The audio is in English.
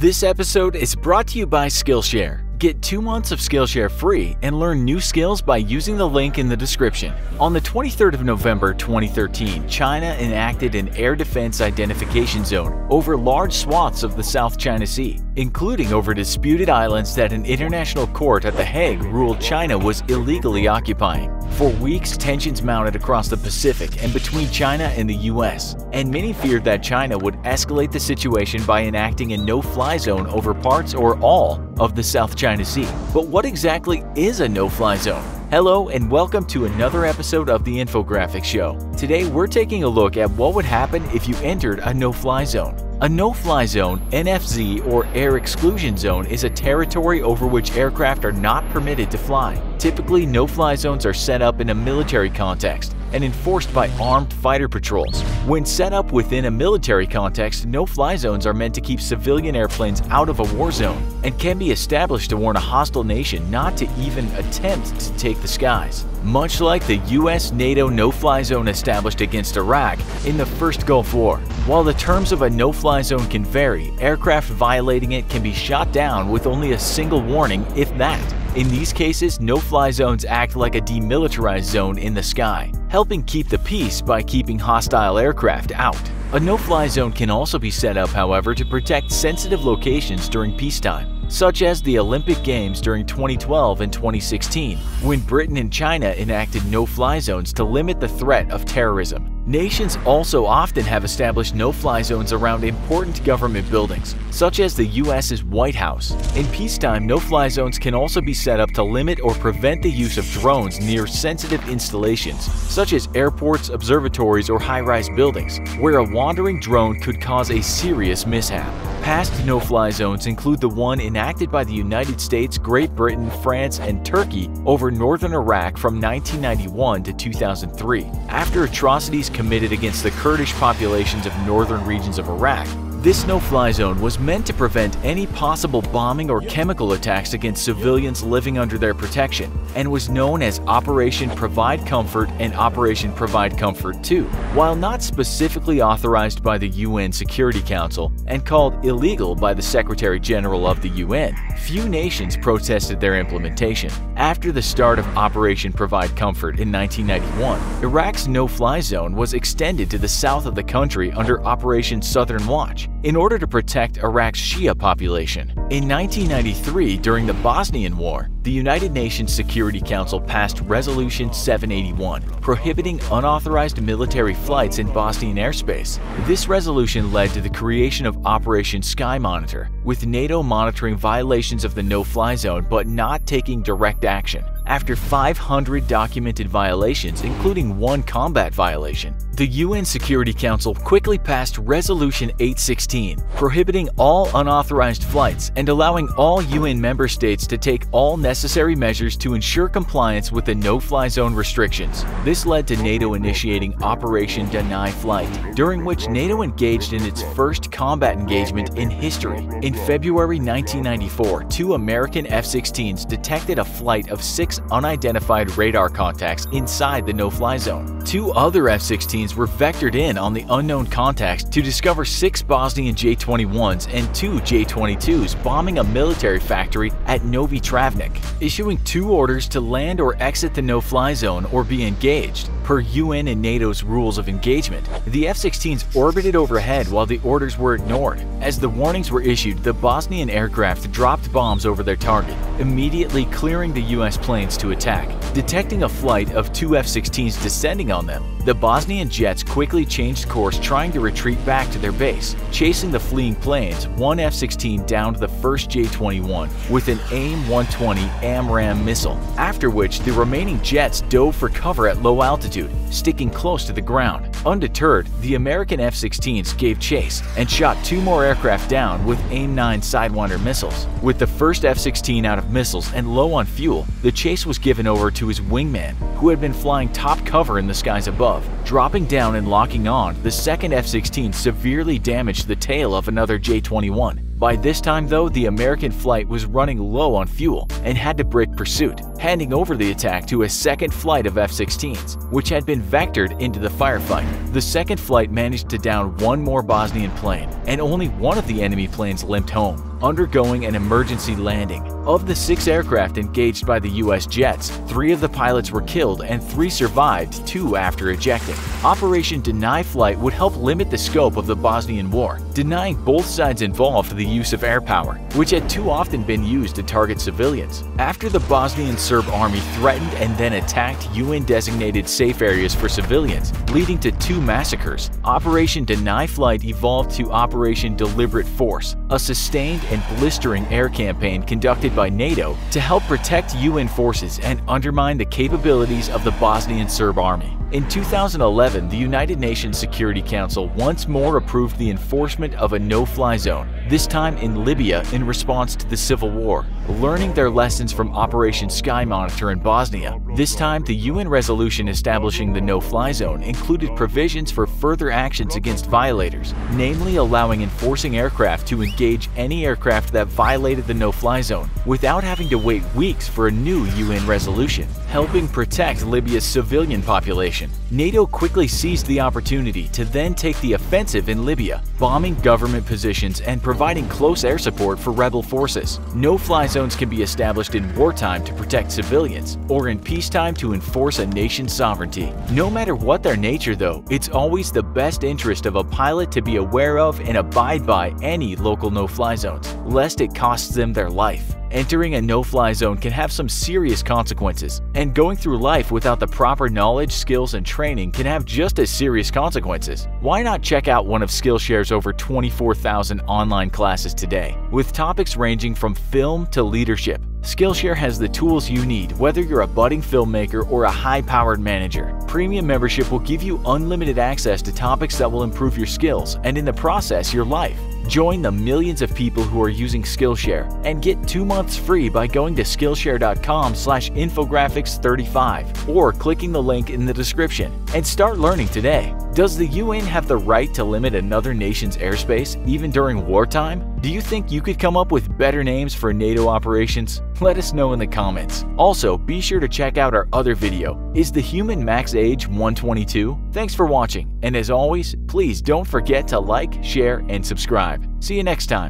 This episode is brought to you by Skillshare. Get two months of Skillshare free and learn new skills by using the link in the description. On the 23rd of November 2013, China enacted an air defense identification zone over large swaths of the South China Sea, including over disputed islands that an international court at The Hague ruled China was illegally occupying. For weeks, tensions mounted across the Pacific and between China and the US, and many feared that China would escalate the situation by enacting a no-fly zone over parts or all of the South China Sea. But what exactly is a no-fly zone? Hello and welcome to another episode of the Infographics Show. Today we're taking a look at what would happen if you entered a no-fly zone. A no-fly zone, NFZ or air exclusion zone is a territory over which aircraft are not permitted to fly. Typically, no-fly zones are set up in a military context and enforced by armed fighter patrols. When set up within a military context, no-fly zones are meant to keep civilian airplanes out of a war zone and can be established to warn a hostile nation not to even attempt to take the skies. Much like the US NATO no-fly zone established against Iraq in the first Gulf War. While the terms of a no-fly zone can vary, aircraft violating it can be shot down with only a single warning, if that. In these cases, no-fly zones act like a demilitarized zone in the sky, helping keep the peace by keeping hostile aircraft out. A no-fly zone can also be set up, however, to protect sensitive locations during peacetime such as the Olympic Games during 2012 and 2016, when Britain and China enacted no-fly zones to limit the threat of terrorism. Nations also often have established no-fly zones around important government buildings, such as the US's White House. In peacetime, no-fly zones can also be set up to limit or prevent the use of drones near sensitive installations, such as airports, observatories, or high-rise buildings, where a wandering drone could cause a serious mishap. Past no-fly zones include the one enacted by the United States, Great Britain, France, and Turkey over northern Iraq from 1991 to 2003. After atrocities committed against the Kurdish populations of northern regions of Iraq, this no-fly zone was meant to prevent any possible bombing or chemical attacks against civilians living under their protection and was known as Operation Provide Comfort and Operation Provide Comfort 2. While not specifically authorized by the UN Security Council and called illegal by the Secretary General of the UN, few nations protested their implementation. After the start of Operation Provide Comfort in 1991, Iraq's no-fly zone was extended to the south of the country under Operation Southern Watch in order to protect Iraq's Shia population. In 1993, during the Bosnian War, the United Nations Security Council passed Resolution 781, prohibiting unauthorized military flights in Bosnian airspace. This resolution led to the creation of Operation Sky Monitor, with NATO monitoring violations of the no-fly zone but not taking direct action. After 500 documented violations, including one combat violation, the UN Security Council quickly passed Resolution 816, prohibiting all unauthorized flights and allowing all UN member states to take all necessary measures to ensure compliance with the no-fly zone restrictions. This led to NATO initiating Operation Deny Flight, during which NATO engaged in its first combat engagement in history. In February 1994, two American F-16s detected a flight of six unidentified radar contacts inside the no-fly zone. Two other F-16s were vectored in on the unknown contacts to discover six Bosnian J-21s and two J-22s bombing a military factory at Novi Travnik, issuing two orders to land or exit the no-fly zone or be engaged. Per UN and NATO's rules of engagement, the F-16s orbited overhead while the orders were ignored. As the warnings were issued, the Bosnian aircraft dropped bombs over their target, immediately clearing the US planes to attack. Detecting a flight of two F-16s descending on them, the Bosnian jets quickly changed course trying to retreat back to their base. Chasing the fleeing planes, one F-16 downed the first J-21 with an AIM-120 AMRAAM missile, after which the remaining jets dove for cover at low altitude, sticking close to the ground. Undeterred, the American F-16s gave chase and shot two more aircraft down with AIM-9 Sidewinder missiles. With the first F-16 out of missiles and low on fuel, the chase was given over to his wingman, who had been flying top cover in the skies above. Dropping down and locking on, the second F-16 severely damaged the tail of another J-21. By this time though, the American flight was running low on fuel and had to break pursuit, handing over the attack to a second flight of F-16s, which had been vectored into the firefight. The second flight managed to down one more Bosnian plane, and only one of the enemy planes limped home. Undergoing an emergency landing. Of the six aircraft engaged by the U.S. jets, three of the pilots were killed and three survived, two after ejecting. Operation Deny Flight would help limit the scope of the Bosnian War, denying both sides involved the use of air power, which had too often been used to target civilians. After the Bosnian Serb army threatened and then attacked UN-designated safe areas for civilians, leading to two massacres, Operation Deny Flight evolved to Operation Deliberate Force, a sustained and blistering air campaign conducted by NATO to help protect UN forces and undermine the capabilities of the Bosnian Serb army. In 2011, the United Nations Security Council once more approved the enforcement of a no-fly zone, this time in Libya in response to the civil war. Learning their lessons from Operation Sky Monitor in Bosnia, this time the UN resolution establishing the no-fly zone included provisions for further actions against violators, namely allowing enforcing aircraft to engage any aircraft that violated the no-fly zone without having to wait weeks for a new UN resolution, helping protect Libya's civilian population. NATO quickly seized the opportunity to then take the offensive in Libya, bombing government positions and providing close air support for rebel forces. No-fly zones can be established in wartime to protect civilians, or in peacetime to enforce a nation's sovereignty. No matter what their nature though, it's always the best interest of a pilot to be aware of and abide by any local no-fly zones, lest it costs them their life. Entering a no-fly zone can have some serious consequences, and going through life without the proper knowledge, skills, and training can have just as serious consequences. Why not check out one of Skillshare's over 24,000 online classes today, with topics ranging from film to leadership, Skillshare has the tools you need whether you're a budding filmmaker or a high-powered manager. Premium membership will give you unlimited access to topics that will improve your skills and in the process your life. Join the millions of people who are using Skillshare and get two months free by going to Skillshare.com slash infographics35 or clicking the link in the description and start learning today. Does the UN have the right to limit another nation's airspace even during wartime? Do you think you could come up with better names for NATO operations? Let us know in the comments. Also, be sure to check out our other video, Is the Human Max Age 122? Thanks for watching, and as always, please don't forget to like, share, and subscribe. See you next time.